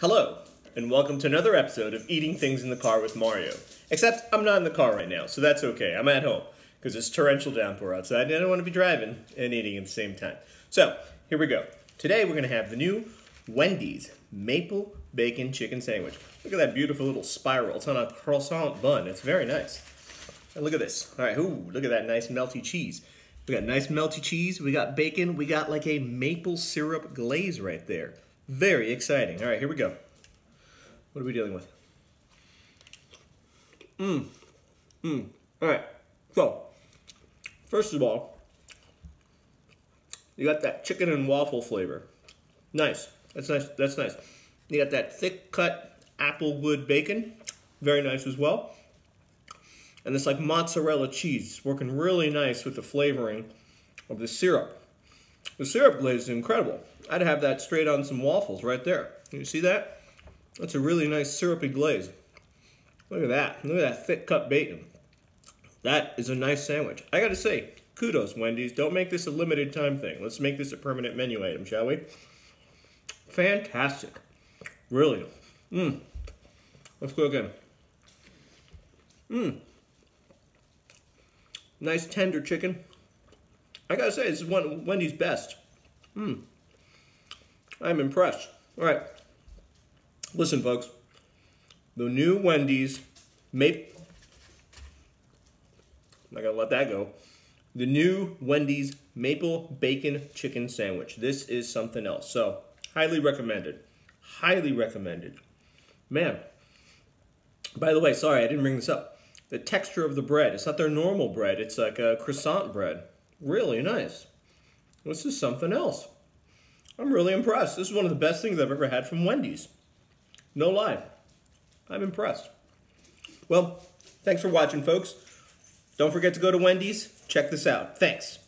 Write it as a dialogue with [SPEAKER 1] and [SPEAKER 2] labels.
[SPEAKER 1] Hello, and welcome to another episode of Eating Things in the Car with Mario. Except I'm not in the car right now, so that's okay. I'm at home because it's torrential downpour outside and I don't want to be driving and eating at the same time. So, here we go. Today we're going to have the new Wendy's Maple Bacon Chicken Sandwich. Look at that beautiful little spiral. It's on a croissant bun. It's very nice. And look at this. All right, ooh, look at that nice melty cheese. We got nice melty cheese. We got bacon. We got like a maple syrup glaze right there. Very exciting. All right, here we go. What are we dealing with? Mmm. Mmm. All right. So, first of all, you got that chicken and waffle flavor. Nice. That's nice. That's nice. You got that thick cut applewood bacon. Very nice as well. And this like mozzarella cheese. working really nice with the flavoring of the syrup. The syrup glaze is incredible. I'd have that straight on some waffles right there. You see that? That's a really nice syrupy glaze. Look at that. Look at that thick cut bacon. That is a nice sandwich. I gotta say, kudos, Wendy's. Don't make this a limited time thing. Let's make this a permanent menu item, shall we? Fantastic. Really. Mmm. Let's go again. Mmm. Nice tender chicken. I gotta say, this is one Wendy's best. Hmm. I'm impressed. All right. Listen, folks. The new Wendy's Maple. I'm not gonna let that go. The new Wendy's Maple Bacon Chicken Sandwich. This is something else. So, highly recommended. Highly recommended. Man. By the way, sorry, I didn't bring this up. The texture of the bread. It's not their normal bread. It's like a croissant bread. Really nice. This is something else. I'm really impressed. This is one of the best things I've ever had from Wendy's. No lie. I'm impressed. Well, thanks for watching, folks. Don't forget to go to Wendy's. Check this out. Thanks.